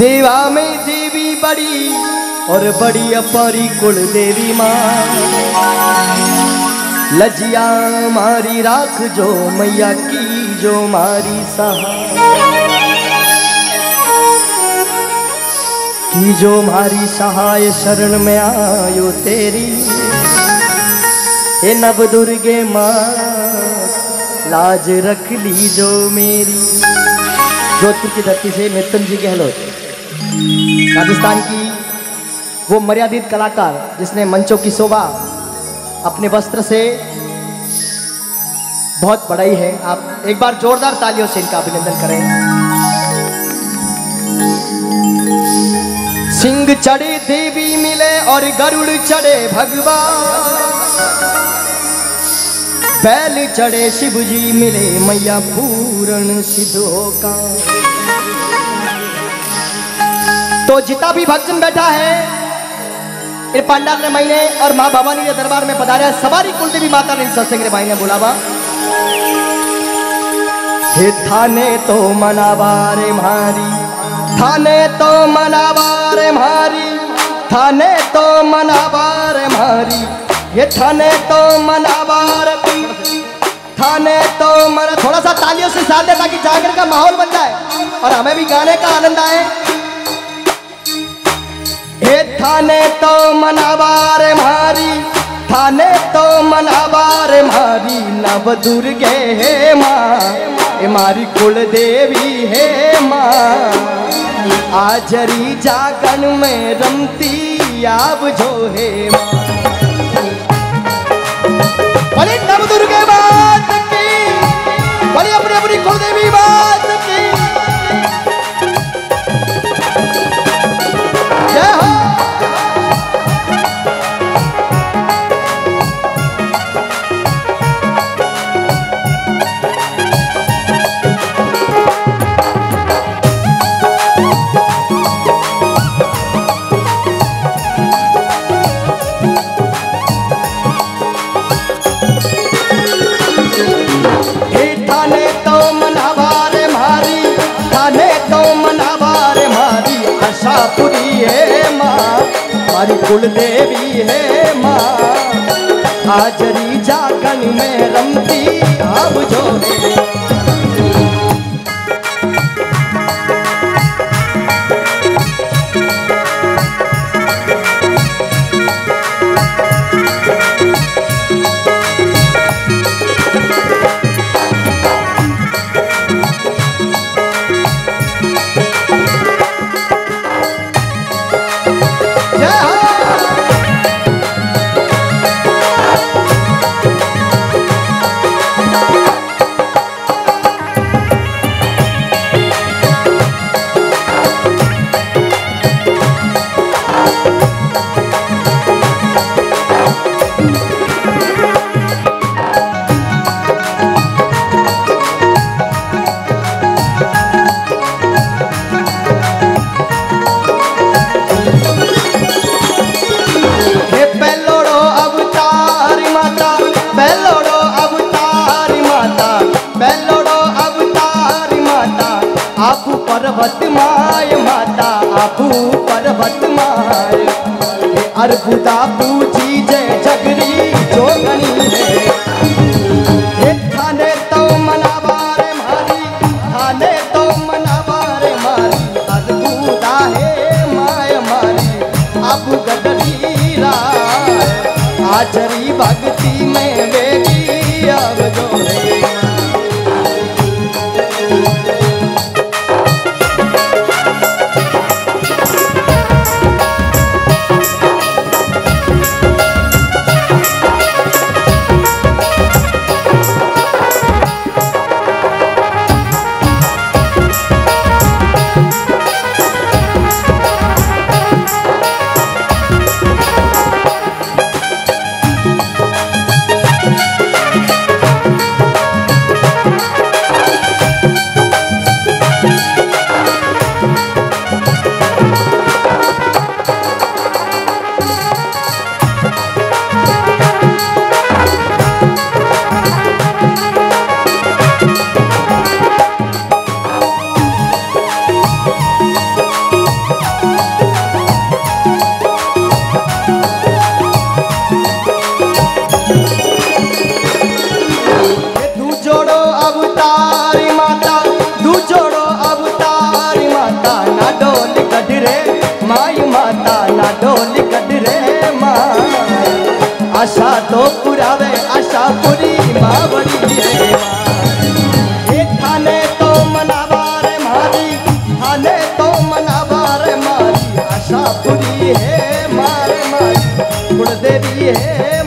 देवा में देवी बड़ी और बड़ी अपारी कुल देवी माँ। लजिया मारी राख जो मैया की जो मारी सहा। की जो मारी सहाय शरण में आयो तेरी। हे नव दुर्गे माँ, लाज रख ली जो मेरी। जोधपुर की धरती से मिथुन जी गहलोत। राजस्थान की वो मर्यादित कलाकार जिसने मंचों की शोभा अपने वस्त्र से बहुत बढ़ाई है। आप एक बार जोरदार तालियों से इनका अभिनंदन करें। सिंह चढ़े, देवी मिले और गरुड़ चढ़े भगवान। बैल चढ़े शिव जी मिले, मैया पूर्ण सिद्धो का। जितना भी भक्तजन बैठा है इन पंडाल ने महीने और माँ भवानी के दरबार में पधारा, सवारी कुलदेवी माता ने सत्संग भाई ने बुलावा। थाने तो मनावारे मारी, थाने तो मनावारे मारी, थाने तो मनावारे मारी, ये थाने तो मनावार थाने तो मना, थोड़ा सा तालियों से साथ दे ताकि जागरण का माहौल बन जाए और हमें भी गाने का आनंद आए। थाने तो मनावार मारी, थाने तो मनावार मारी, नव दुर्गे हे माँ हे मारी कुल देवी हे माँ। आजरी जागन में रमती आब जो हे माँ। नव दुर्गे बात की बोले अपनी अपनी कुल देवी बात आशापुरी है माँ हमारी कुल देवी है माँ। आजरी जागन में रमती अब जो है पर्वत माय माता, आपू पर्वत माय। अर्बुदा पूजी जय जगरी जोगनी मारी तो मारी। है मारी आजरी भक्ति में अब जो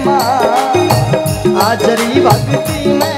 माँ। आजरी भक्ति में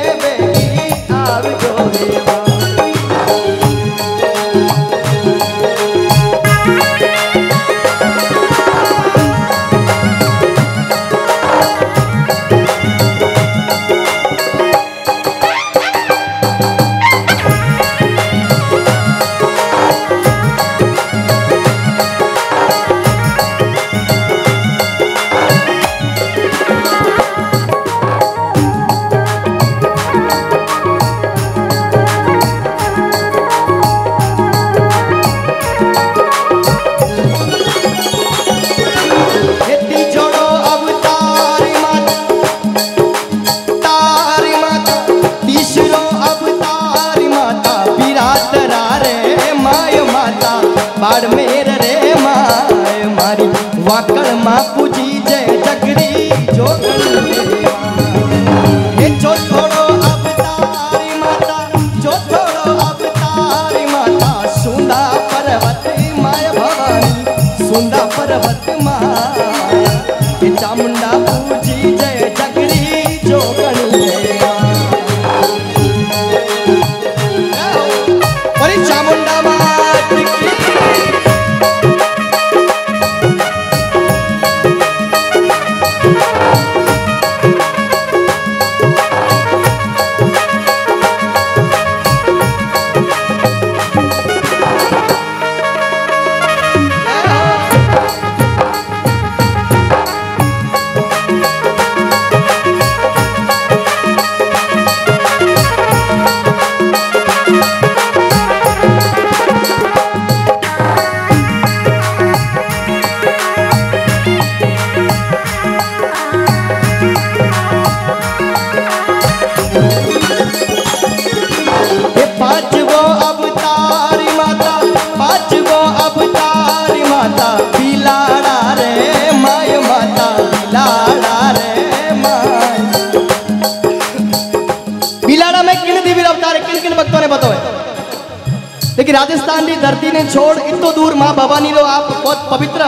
લેકિન રાજસ્થાનની ધરતીને છોડ ઇતો દૂર માં ભવાની લો आप बहुत पवित्र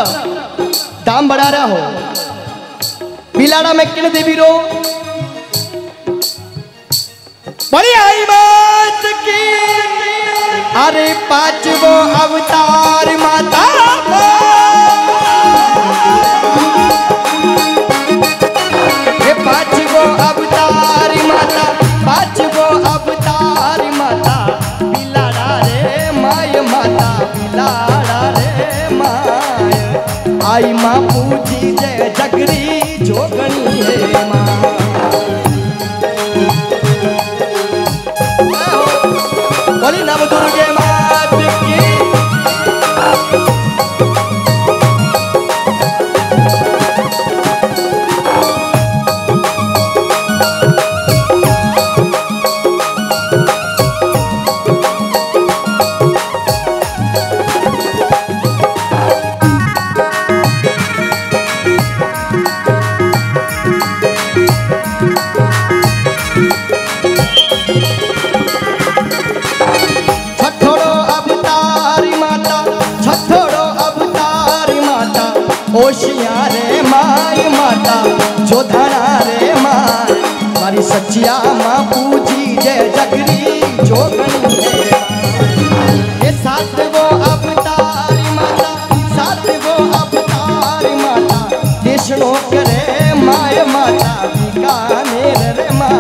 धाम बढ़ा रहा हो। बिलाड़ा में किन देवी रो? बड़ी आई बात की। अरे पांचवो अवतार माता जगरी जोग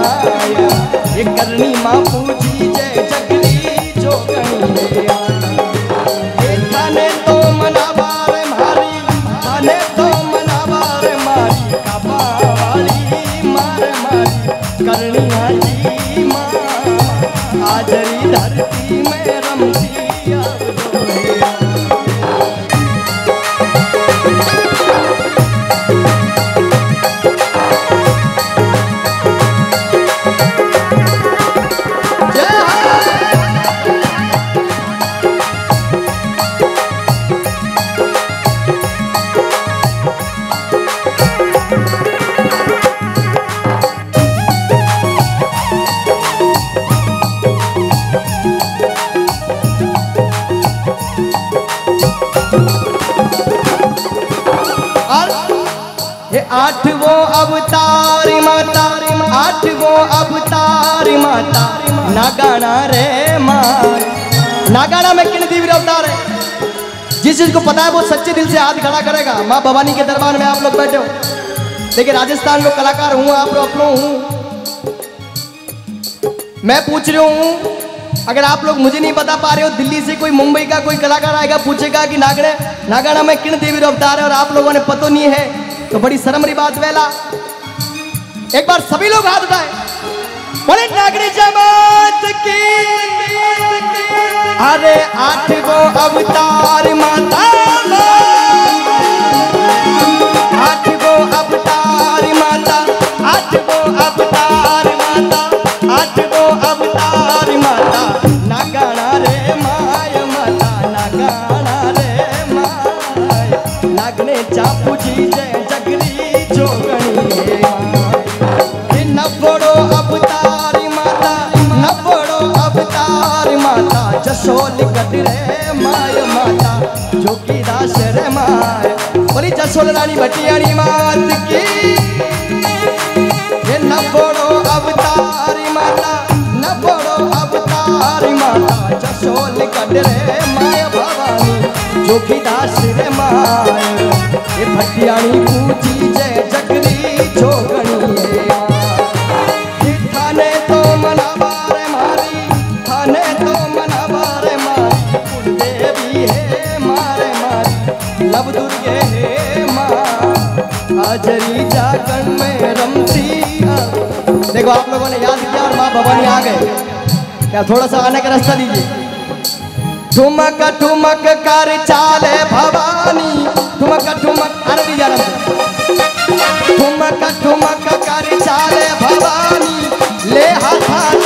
आया। करनी माँ पूजी गो अवतार माता, नागाना रे मार। नागाना में किन देवी अवतार है? जिस चीज़ को पता है वो सच्चे दिल से हाथ खड़ा करेगा। माँ भवानी के दरबार में आप लोग बैठे हो। देखिए, राजस्थान में कलाकार हूँ, आप लोग अपनों हूँ। मैं पूछ रही हूँ, अगर आप लोग मुझे नहीं बता पा रहे हो, दिल्ली से कोई मुंबई का कोई कलाकार आएगा, पूछेगा कि नागड़े, नागाना में किन देवी अवतार है और आप लोगों ने पतो नहीं है? तो बड़ी शर्म बात, वेला। एक बार सभी लोग हाथ उठाए। बोले नागरी जमात की अरे आठ गो अवतार माता माय माता बोली जसोल रानी भटियाणी मात की। ये नबड़ो अवतार माता नबड़ो अवतार माता। जसोल कटरे माय भवानी जोगी दास रे माय। ये भटियाणी पूजी जय हाजरी जागन में रमती। देखो, आप लोगों ने याद किया और माँ भवानी आ गए। क्या थोड़ा सा आने का रास्ता दीजिए। ठुमक ठुमक कर चाले भवानी। ठुमक ठुमक आराम से। ठुमक ठुमक कर चाले भवानी। ले हाथा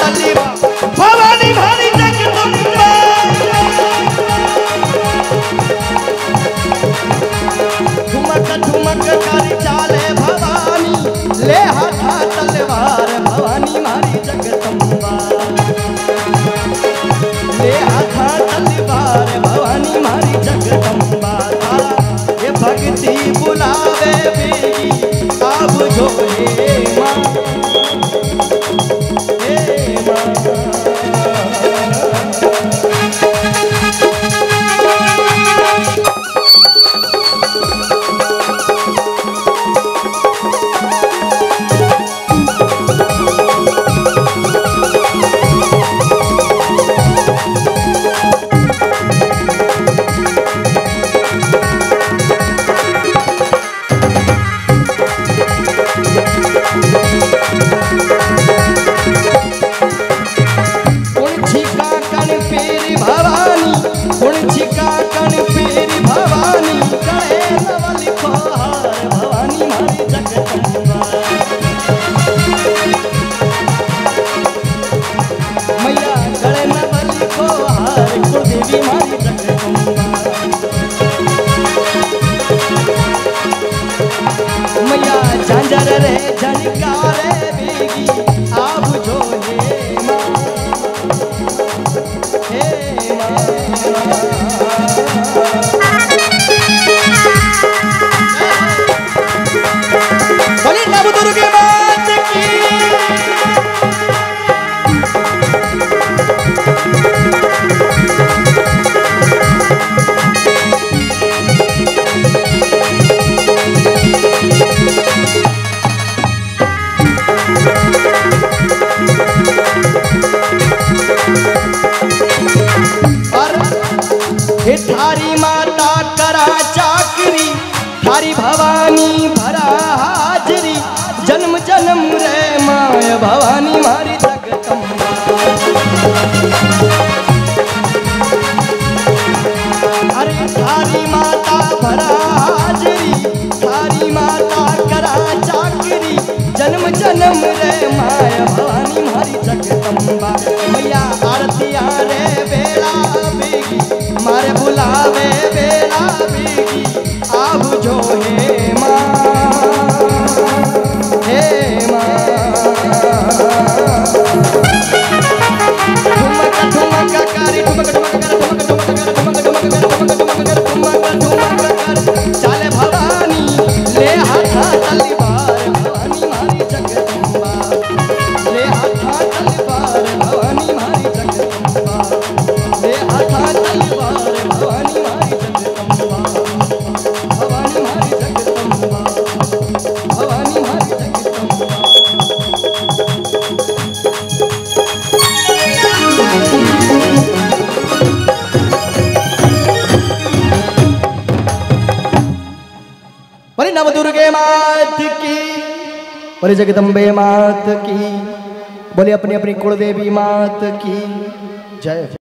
थारी माता करा चाकरी, थारी भवानी भरा हाजरी। जन्म जन्म रे माय भवानी मारी माता भरा हाजरी माता करा चाकरी। जन्म जन्म रे माय भवानी मारी जगदम्बा मैया आरतिया रे बोले जगदम्बे मात की बोले अपनी अपनी कुलदेवी मात की। जय